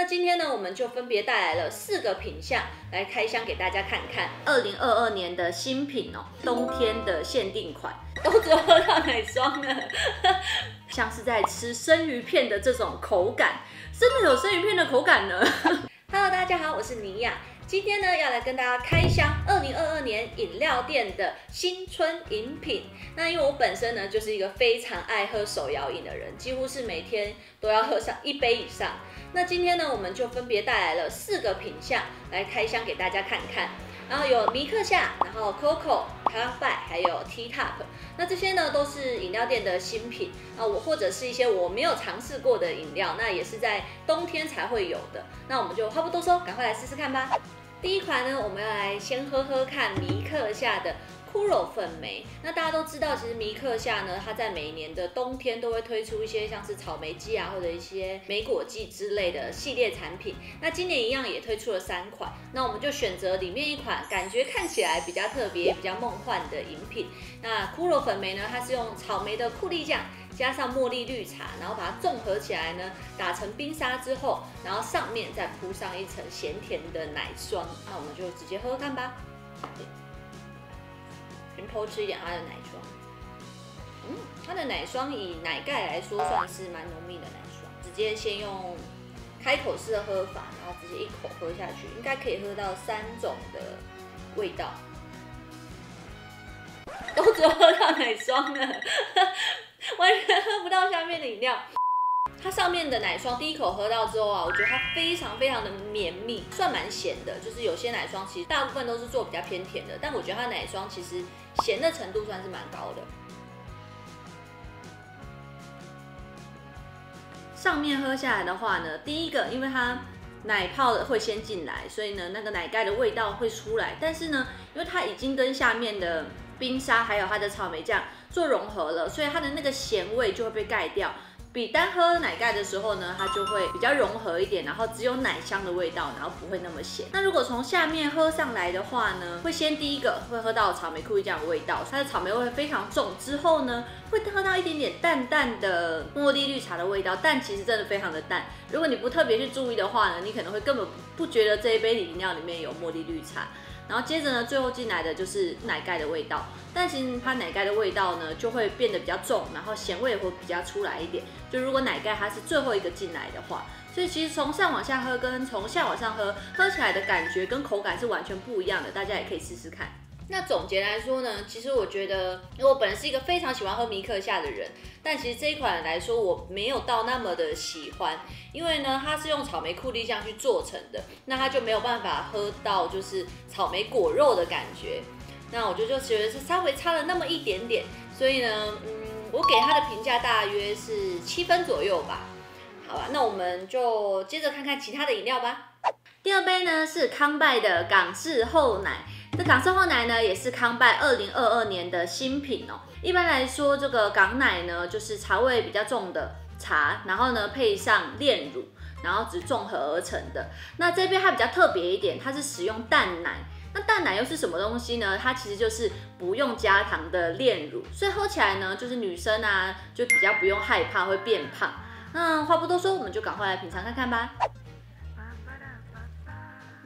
那今天呢，我们就分别带来了四个品相来开箱给大家看看。二零二二年的新品哦，冬天的限定款，都只有喝到奶霜呢，像是在吃生鱼片的这种口感，真的有生鱼片的口感呢。Hello，大家好，我是尼亚。今天呢，要来跟大家开箱二零二二年饮料店的新春饮品。那因为我本身呢，就是一个非常爱喝手摇饮的人，几乎是每天都要喝上一杯以上。那今天呢，我们就分别带来了四个品相来开箱给大家看看。然后有米克夏，然后 Coco、c a f e 还有 T Top。那这些呢，都是饮料店的新品啊，我或者是一些我没有尝试过的饮料，那也是在冬天才会有的。那我们就话不多说，赶快来试试看吧。第一款呢，我们要来先喝喝看尼克下的。酷肉粉梅，那大家都知道，其实米克夏呢，它在每年的冬天都会推出一些像是草莓季啊，或者一些莓果季之类的系列产品。那今年一样也推出了三款，那我们就选择里面一款感觉看起来比较特别、比较梦幻的饮品。那酷肉粉梅呢，它是用草莓的库利酱加上茉莉绿茶，然后把它综合起来呢，打成冰沙之后，然后上面再铺上一层咸甜的奶霜。那我们就直接喝喝看吧。偷吃一点它的奶霜，嗯，它的奶霜以奶盖来说算是蛮浓密的奶霜。直接先用开口式的喝法，然后直接一口喝下去，应该可以喝到三种的味道。都只有喝到奶霜了，完全喝不到下面的饮料。它上面的奶霜第一口喝到之后啊，我觉得它非常非常的绵密，算蛮咸的。就是有些奶霜其实大部分都是做比较偏甜的，但我觉得它奶霜其实咸的程度算是蛮高的。上面喝下来的话呢，第一个因为它奶泡的会先进来，所以呢那个奶盖的味道会出来。但是呢，因为它已经跟下面的冰沙还有它的草莓酱做融合了，所以它的那个咸味就会被盖掉。比单喝奶盖的时候呢，它就会比较融合一点，然后只有奶香的味道，然后不会那么咸。那如果从下面喝上来的话呢，会先第一个会喝到草莓库丽酱的味道，它的草莓味会非常重。之后呢，会喝到一点点淡淡的茉莉绿茶的味道，但其实真的非常的淡。如果你不特别去注意的话呢，你可能会根本不觉得这一杯饮料里面有茉莉绿茶。然后接着呢，最后进来的就是奶盖的味道，但其实它奶盖的味道呢就会变得比较重，然后咸味会比较出来一点。就如果奶盖它是最后一个进来的话，所以其实从上往下喝跟从下往上喝，喝起来的感觉跟口感是完全不一样的，大家也可以试试看。那总结来说呢，其实我觉得，因为我本人是一个非常喜欢喝米克夏的人，但其实这一款来说，我没有到那么的喜欢，因为呢，它是用草莓库利酱去做成的，那它就没有办法喝到就是草莓果肉的感觉。那我就就觉得是稍微差了那么一点点，所以呢，嗯，我给它的评价大约是七分左右吧。好吧，那我们就接着看看其他的饮料吧。第二杯呢是康拜的港式厚奶。这港式厚奶呢，也是康拜二零二二年的新品哦。一般来说，这个港奶呢，就是茶味比较重的茶，然后呢配上炼乳，然后只综合而成的。那这边它比较特别一点，它是使用淡奶。那淡奶又是什么东西呢？它其实就是不用加糖的炼乳，所以喝起来呢，就是女生啊就比较不用害怕会变胖。那话不多说，我们就赶快来品尝看看吧。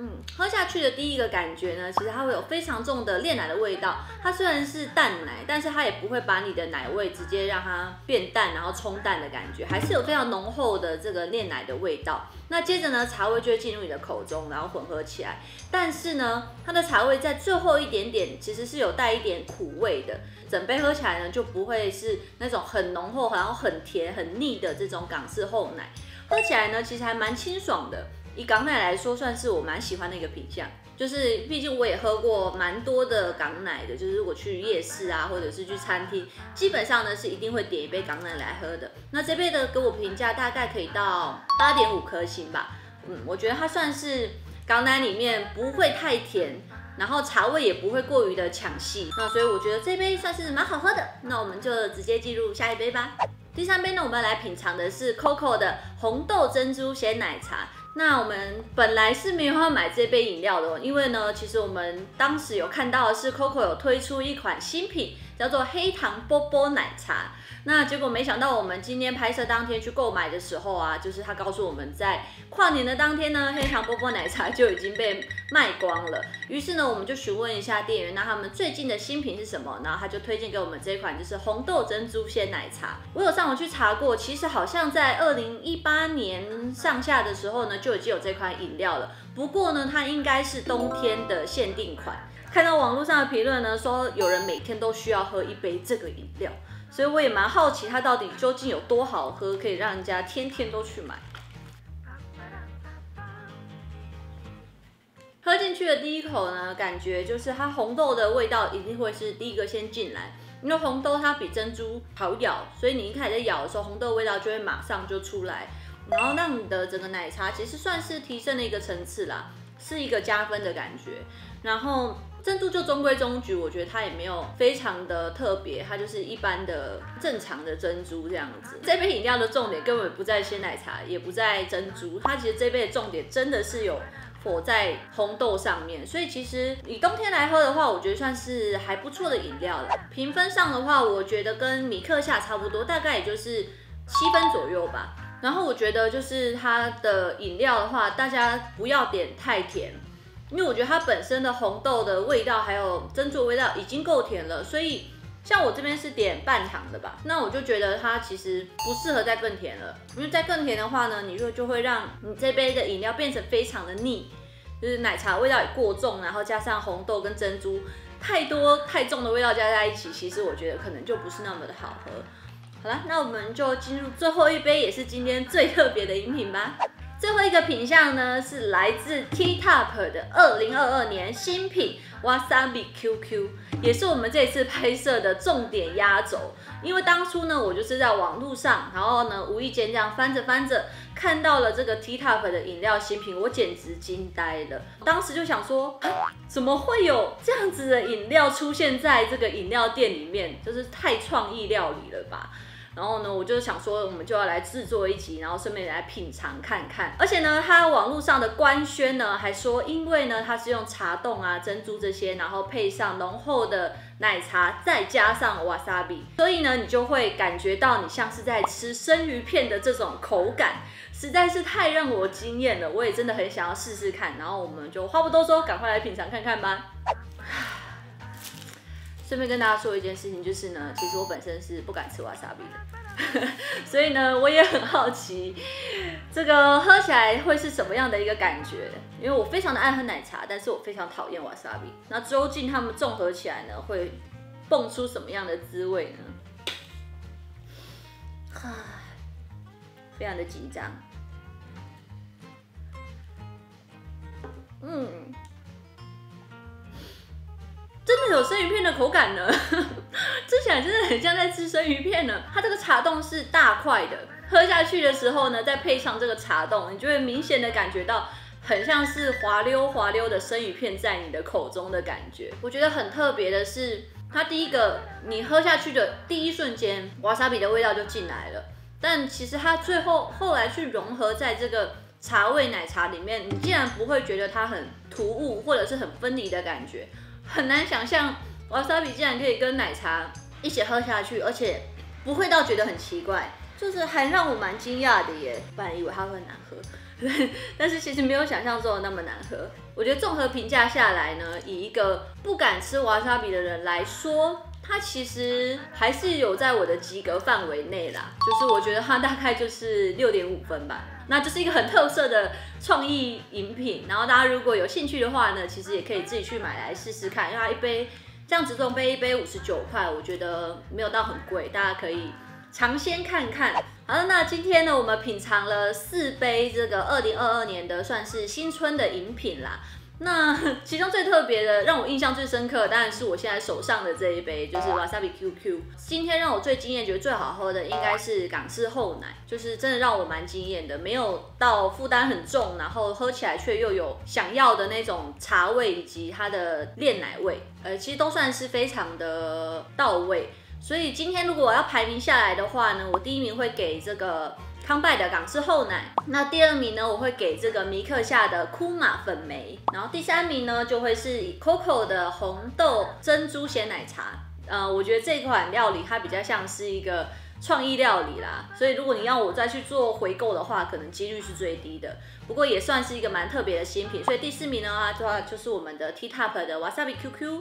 嗯，喝下去的第一个感觉呢，其实它会有非常重的炼奶的味道。它虽然是淡奶，但是它也不会把你的奶味直接让它变淡，然后冲淡的感觉，还是有非常浓厚的这个炼奶的味道。那接着呢，茶味就会进入你的口中，然后混合起来。但是呢，它的茶味在最后一点点，其实是有带一点苦味的。整杯喝起来呢，就不会是那种很浓厚，然后很甜、很腻的这种港式厚奶。喝起来呢，其实还蛮清爽的。以港奶来说，算是我蛮喜欢的一个品相。就是毕竟我也喝过蛮多的港奶的，就是如果去夜市啊，或者是去餐厅，基本上呢是一定会点一杯港奶来喝的。那这杯的给我评价大概可以到八点五颗星吧。嗯，我觉得它算是港奶里面不会太甜，然后茶味也不会过于的抢戏。那所以我觉得这杯算是蛮好喝的。那我们就直接进入下一杯吧。第三杯呢，我们要来品尝的是 Coco 的红豆珍珠鲜奶茶。那我们本来是没有要买这杯饮料的，因为呢，其实我们当时有看到的是 Coco 有推出一款新品，叫做黑糖波波奶茶。那结果没想到，我们今天拍摄当天去购买的时候啊，就是他告诉我们在跨年的当天呢，黑糖波波奶茶就已经被卖光了。于是呢，我们就询问一下店员，那他们最近的新品是什么？然后他就推荐给我们这一款，就是红豆珍珠鲜奶茶。我有上网去查过，其实好像在二零一八年上下的时候呢，就已经有这款饮料了。不过呢，它应该是冬天的限定款。看到网络上的评论呢，说有人每天都需要喝一杯这个饮料。所以我也蛮好奇，它到底究竟有多好喝，可以让人家天天都去买。喝进去的第一口呢，感觉就是它红豆的味道一定会是第一个先进来，因为红豆它比珍珠好咬，所以你一开始在咬的时候，红豆味道就会马上就出来，然后让你的整个奶茶其实算是提升了一个层次啦，是一个加分的感觉，然后。珍珠就中规中矩，我觉得它也没有非常的特别，它就是一般的正常的珍珠这样子。这杯饮料的重点根本不在鲜奶茶，也不在珍珠，它其实这杯的重点真的是有火在红豆上面。所以其实以冬天来喝的话，我觉得算是还不错的饮料了。评分上的话，我觉得跟米克夏差不多，大概也就是七分左右吧。然后我觉得就是它的饮料的话，大家不要点太甜。因为我觉得它本身的红豆的味道还有珍珠味道已经够甜了，所以像我这边是点半糖的吧，那我就觉得它其实不适合再更甜了。因为再更甜的话呢，你就就会让你这杯的饮料变成非常的腻，就是奶茶味道也过重，然后加上红豆跟珍珠太多太重的味道加在一起，其实我觉得可能就不是那么的好喝。好了，那我们就进入最后一杯，也是今天最特别的饮品吧。最后一个品相呢，是来自 T Top 的二零二二年新品 Wasabi QQ，也是我们这次拍摄的重点压轴。因为当初呢，我就是在网络上，然后呢，无意间这样翻着翻着，看到了这个 T Top 的饮料新品，我简直惊呆了。当时就想说，怎么会有这样子的饮料出现在这个饮料店里面？就是太创意料理了吧？然后呢，我就想说，我们就要来制作一集，然后顺便来品尝看看。而且呢，它网络上的官宣呢，还说，因为呢，它是用茶冻啊、珍珠这些，然后配上浓厚的奶茶，再加上 wasabi，所以呢，你就会感觉到你像是在吃生鱼片的这种口感，实在是太让我惊艳了。我也真的很想要试试看。然后我们就话不多说，赶快来品尝看看吧。顺便跟大家说一件事情，就是呢，其实我本身是不敢吃瓦萨比的，所以呢，我也很好奇这个喝起来会是什么样的一个感觉。因为我非常的爱喝奶茶，但是我非常讨厌瓦萨比。那究竟他们综合起来呢，会蹦出什么样的滋味呢？非常的紧张。嗯。真的有生鱼片的口感呢，吃起来真的很像在吃生鱼片呢。它这个茶冻是大块的，喝下去的时候呢，再配上这个茶冻，你就会明显的感觉到很像是滑溜滑溜的生鱼片在你的口中的感觉。我觉得很特别的是，它第一个你喝下去的第一瞬间，瓦萨比的味道就进来了，但其实它最后后来去融合在这个茶味奶茶里面，你竟然不会觉得它很突兀或者是很分离的感觉。很难想象瓦萨比竟然可以跟奶茶一起喝下去，而且不会到觉得很奇怪，就是还让我蛮惊讶的耶。本来以为它会难喝，但是其实没有想象中的那么难喝。我觉得综合评价下来呢，以一个不敢吃瓦萨比的人来说，它其实还是有在我的及格范围内啦。就是我觉得它大概就是六点五分吧。那这是一个很特色的创意饮品，然后大家如果有兴趣的话呢，其实也可以自己去买来试试看，因为它一杯这样子这种杯一杯五十九块，我觉得没有到很贵，大家可以尝鲜看看。好了，那今天呢，我们品尝了四杯这个二零二二年的算是新春的饮品啦。那 其中最特别的，让我印象最深刻，当然是我现在手上的这一杯，就是 Wasabi QQ。今天让我最惊艳，觉得最好喝的，应该是港式厚奶，就是真的让我蛮惊艳的，没有到负担很重，然后喝起来却又有想要的那种茶味以及它的炼奶味，呃，其实都算是非常的到位。所以今天如果我要排名下来的话呢，我第一名会给这个。康拜的港式厚奶，那第二名呢，我会给这个米克夏的库玛粉梅，然后第三名呢，就会是以 Coco 的红豆珍珠鲜奶茶，呃，我觉得这款料理它比较像是一个创意料理啦，所以如果你要我再去做回购的话，可能几率是最低的。不过也算是一个蛮特别的新品，所以第四名的话，的话就是我们的 T Top 的 Wasabi QQ。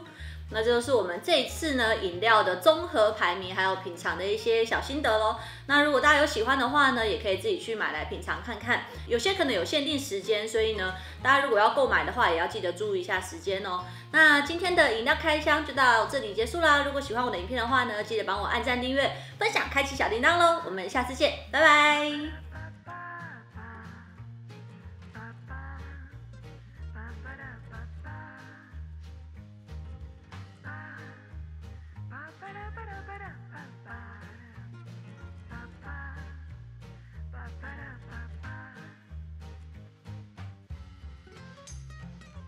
那这就是我们这一次呢饮料的综合排名，还有品尝的一些小心得喽。那如果大家有喜欢的话呢，也可以自己去买来品尝看看。有些可能有限定时间，所以呢，大家如果要购买的话，也要记得注意一下时间哦。那今天的饮料开箱就到这里结束啦。如果喜欢我的影片的话呢，记得帮我按赞、订阅、分享、开启小铃铛喽。我们下次见，拜拜。